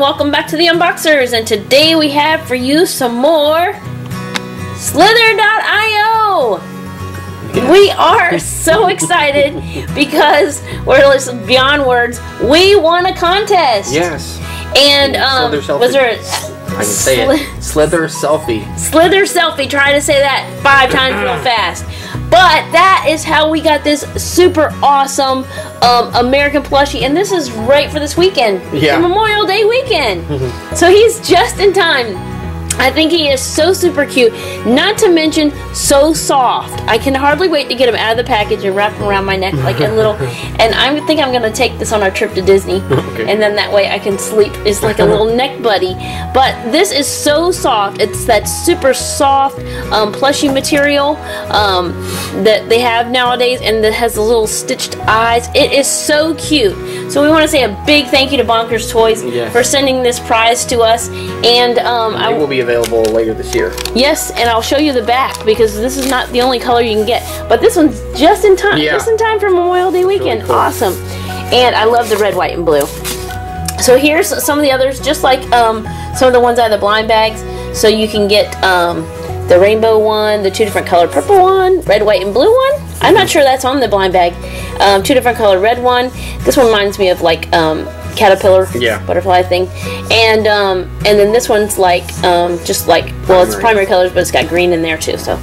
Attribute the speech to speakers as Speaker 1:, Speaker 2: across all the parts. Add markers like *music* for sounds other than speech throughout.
Speaker 1: welcome back to the Unboxers, and today we have for you some more Slither.io. We are so *laughs* excited because we're just beyond words. We won a contest.
Speaker 2: Yes.
Speaker 1: And um, was there a
Speaker 2: I can say it. Slither selfie.
Speaker 1: Slither selfie? Try to say that five times real *clears throat* fast. But that is how we got this super awesome um, American plushie, and this is right for this weekend,
Speaker 2: Yeah.
Speaker 1: Memorial Day weekend. so he's just in time. I think he is so super cute. Not to mention so soft. I can hardly wait to get him out of the package and wrap him around my neck like a *laughs* little. And I think I'm gonna take this on our trip to Disney,
Speaker 2: Okay.
Speaker 1: and then that way I can sleep. It's like a little *laughs* neck buddy. But this is so soft. It's that super soft um, plushy material um, that they have nowadays, and that has the little stitched eyes. It is so cute. So we want to say a big thank you to Bonkers Toys
Speaker 2: Yes.
Speaker 1: for sending this prize to us. And um, I
Speaker 2: will be available later this year.
Speaker 1: Yes, and I'll show you the back because this is not the only color you can get. But this one's just in time,
Speaker 2: Yeah.
Speaker 1: just in time for Memorial Day weekend.
Speaker 2: cool.
Speaker 1: Awesome. And I love the red, white, and blue. So here's some of the others, just like um, some of the ones out of the blind bags. So you can get um, the rainbow one, the two different color purple one, red, white, and blue one. I'm not sure that's on the blind bag. Um, two different color red one. This one reminds me of like um, caterpillar
Speaker 2: Yeah.
Speaker 1: butterfly thing, and um, and then this one's like um, just like well, it's
Speaker 2: Primary.
Speaker 1: primary colors, but it's got green in there too. So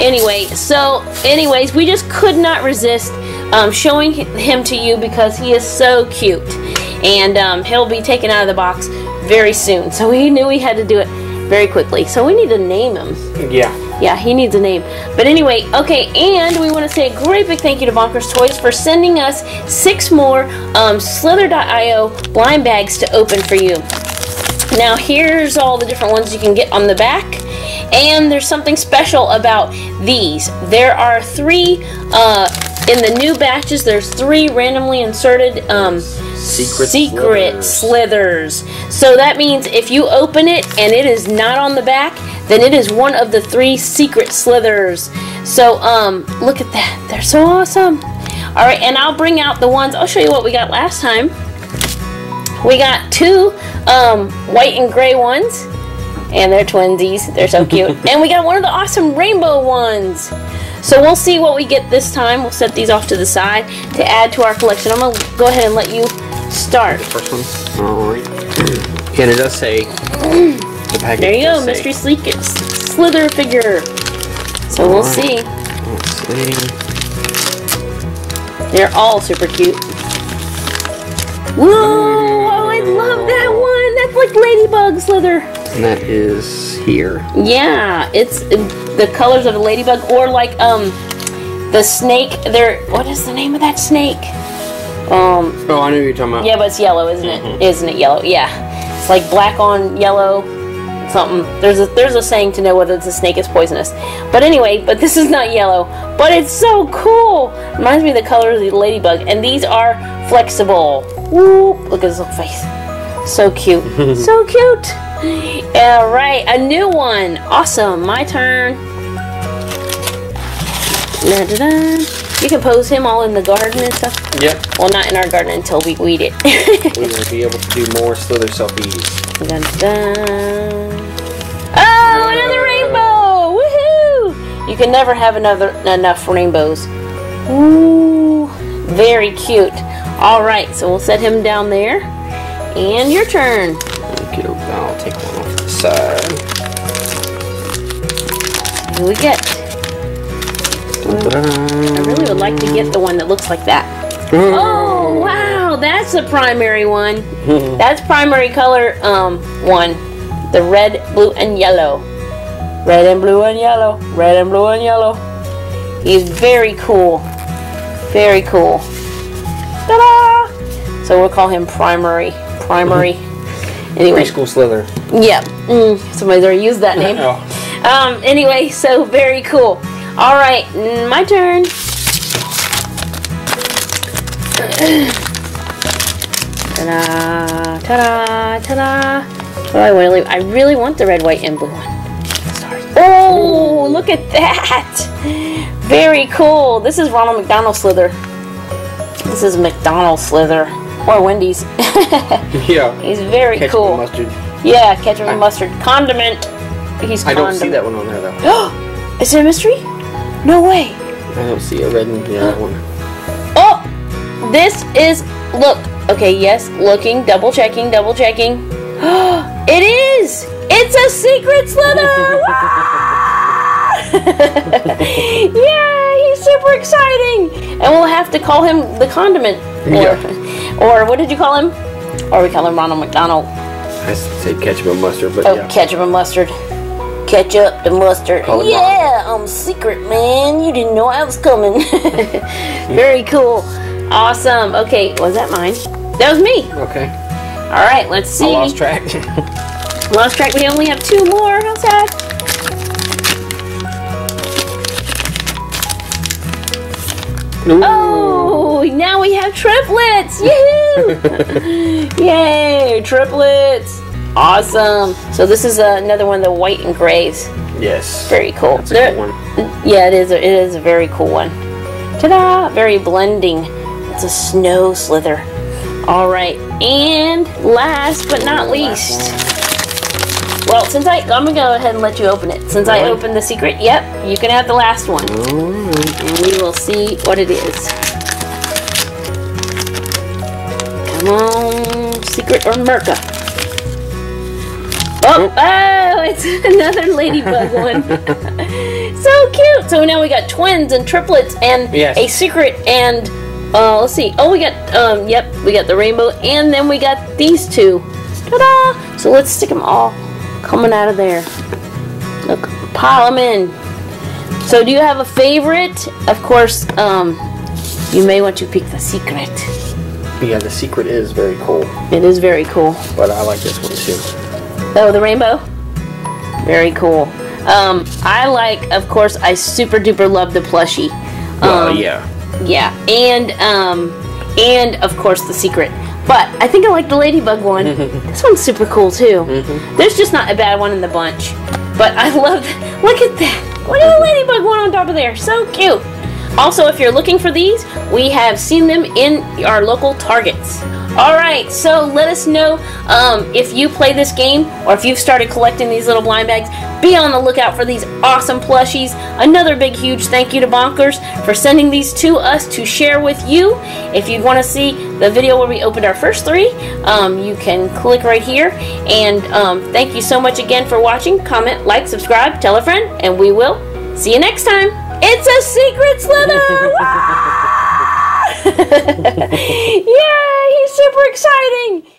Speaker 1: anyway, so anyways, we just could not resist um, showing him to you because he is so cute, and um, he'll be taken out of the box very soon. So we knew we had to do it very quickly. So we need to name him.
Speaker 2: Yeah.
Speaker 1: Yeah, he needs a name. But anyway, okay, and we want to say a great big thank you to Bonkers Toys for sending us six more um, Slither.io blind bags to open for you. Now, here's all the different ones you can get on the back. And there's something special about these. There are three, uh, in the new batches, there's three randomly inserted um,
Speaker 2: Secret
Speaker 1: secret
Speaker 2: slithers.
Speaker 1: slithers. So that means if you open it and it is not on the back, then it is one of the three secret slithers. So um, look at that. They're so awesome. All right, and I'll bring out the ones. I'll show you what we got last time. We got two um, white and gray ones, and they're twinsies. They're so cute. *laughs* and we got one of the awesome rainbow ones. So we'll see what we get this time. We'll set these off to the side to add to our collection. I'm gonna go ahead and let you start.
Speaker 2: First one. Alright. *clears throat* and it does say the package.
Speaker 1: There you go,
Speaker 2: say-
Speaker 1: mystery sleek slither figure. So we'll
Speaker 2: Alright.
Speaker 1: see.
Speaker 2: Let's see.
Speaker 1: They're all super cute. Whoa! Oh, I love that one. That's like ladybug slither.
Speaker 2: And that is here.
Speaker 1: Yeah, it's the colors of a ladybug, or like um the snake. There, what is the name of that snake? Um,
Speaker 2: Oh, I knew you were talking about.
Speaker 1: yeah, but it's yellow, isn't it? not it yellow? Yeah, it's like black on yellow. Something. There's a there's a saying to know whether the snake is poisonous. But anyway, but this is not yellow. But it's so cool. Reminds me of the color of the ladybug. And these are flexible. Whoop! Look at his little face. So cute. *laughs* so cute. All right, a new one. Awesome. My turn. Da-da-da. You can pose him all in the garden and stuff.
Speaker 2: Yep.
Speaker 1: Well, not in our garden until we weed it. *laughs*
Speaker 2: We will be able to do more slither selfies.
Speaker 1: Dun, dun. You can never have another enough rainbows. Ooh, very cute. All right, so we'll set him down there. And your turn.
Speaker 2: Okay, I'll take one off the side.
Speaker 1: Who we get? I really would like to get the one that looks like that. Oh wow, that's the primary one. *laughs* That's primary color um one. The red, blue, and yellow. Red and blue and yellow. Red and blue and yellow. He's very cool. Very cool. Ta-da! So we'll call him primary. Primary. *laughs* Anyway,
Speaker 2: Preschool slither.
Speaker 1: yeah. Mm, somebody's already used that name. *laughs*
Speaker 2: Oh.
Speaker 1: Um, anyway, so very cool. All right, my turn. Ta-da, ta-da, ta-da. Oh, I really, I really want the red, white, and blue one. Oh, look at that! Very cool. This is Ronald McDonald Slither. This is McDonald Slither. or Wendy's. *laughs*
Speaker 2: Yeah.
Speaker 1: He's very
Speaker 2: Ketchup
Speaker 1: cool.
Speaker 2: and mustard.
Speaker 1: Yeah, ketchup
Speaker 2: I-
Speaker 1: and mustard. Condiment. He's
Speaker 2: I don't see that one on there though. *gasps*
Speaker 1: Is it a mystery? No way.
Speaker 2: I don't see a red and yellow one. *gasps*
Speaker 1: Oh, this is look. Okay, yes, looking, double checking, double checking. *gasps* it is. It's a secret Slither. *laughs* *laughs* yeah, he's super exciting, and we'll have to call him the condiment, or, *laughs* or what did you call him? Or we call him Ronald McDonald.
Speaker 2: I say ketchup and mustard, but
Speaker 1: Oh,
Speaker 2: yeah.
Speaker 1: ketchup and mustard. Ketchup and mustard.
Speaker 2: Call
Speaker 1: yeah, I'm secret, man. You didn't know I was coming. *laughs* Very cool. Awesome. Okay, was that mine? That was me.
Speaker 2: Okay.
Speaker 1: All right, let's see.
Speaker 2: I lost track.
Speaker 1: Lost track. We only have two more. How sad.
Speaker 2: Ooh.
Speaker 1: Oh, now we have triplets. Yay! *laughs* Yay, triplets. Awesome. So this is uh, another one of the white and grays.
Speaker 2: Yes.
Speaker 1: Very cool.
Speaker 2: That's a
Speaker 1: There-
Speaker 2: cool one.
Speaker 1: Yeah, it is. A, it is a very cool one. Ta-da! Very blending. It's a snow slither. All right, and last but not least. Well, since I, I'm gonna go ahead and let you open it. Since I opened the secret, yep, you can have the last one,
Speaker 2: Alright.
Speaker 1: and we will see what it is. Come on, secret or Merica. Oh, oh, it's *laughs* another ladybug *laughs* one. *laughs* so cute. So now we got twins and triplets and
Speaker 2: Yes.
Speaker 1: a secret and uh, let's see. Oh, we got um, yep, we got the rainbow and then we got these two. Ta-da! So let's stick them all coming out of there. Look, pile them in. So do you have a favorite? Of course, um, you may want to pick the secret.
Speaker 2: Yeah, the secret is very cool,
Speaker 1: It is very cool.
Speaker 2: but I like this one too.
Speaker 1: Oh, the rainbow. Very cool. Um, I like, of course, I super duper love the plushie.
Speaker 2: Oh
Speaker 1: Um,
Speaker 2: yeah.
Speaker 1: Yeah, and um, and of course the secret. But I think I like the ladybug one. Mm-hmm. this one's super cool too. Mm-hmm. There's just not a bad one in the bunch. But I love. Look at that! Look at the ladybug one on top of there. So cute. Also, if you're looking for these, we have seen them in our local Targets. Alright, so let us know um, if you play this game or if you've started collecting these little blind bags. Be on the lookout for these awesome plushies. Another big, huge thank you to Bonkers for sending these to us to share with you. If you want to see the video where we opened our first three, um, you can click right here. And um, thank you so much again for watching. Comment, like, subscribe, tell a friend, and we will see you next time. It's a secret slither! *laughs* *laughs* Yay! He's super exciting!